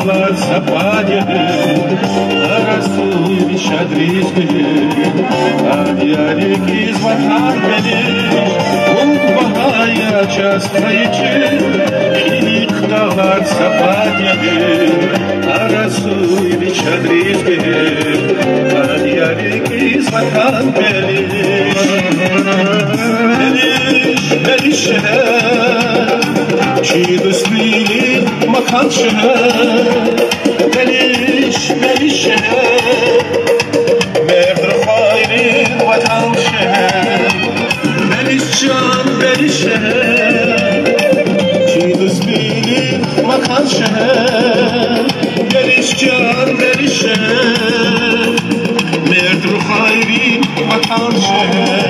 оставаться падены, а растут вещать а я реки с вахарками, убывая часто ичи, и никто оставаться падены, а растут вещать риски, а я реки с вахарками. белишь. elish, Beliş, beliş şehir. Merdir hayrin vatan şehir. Beliş can, beliş şehir. Çiğ düslili makan şehir. Beliş can, beliş şehir. Merdir hayrin vatan şehir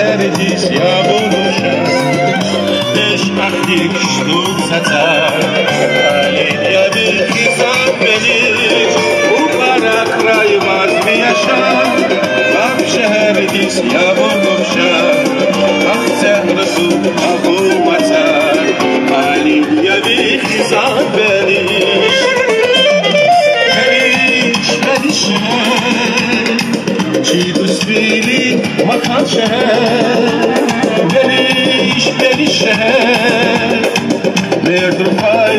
yeter diz yavuşa Beş taktik şluk satar. Lidya bir kisap belir Bu para kraymaz bir yaşam. Bili makan şehir Beliş, beliş şehir Merdur hayri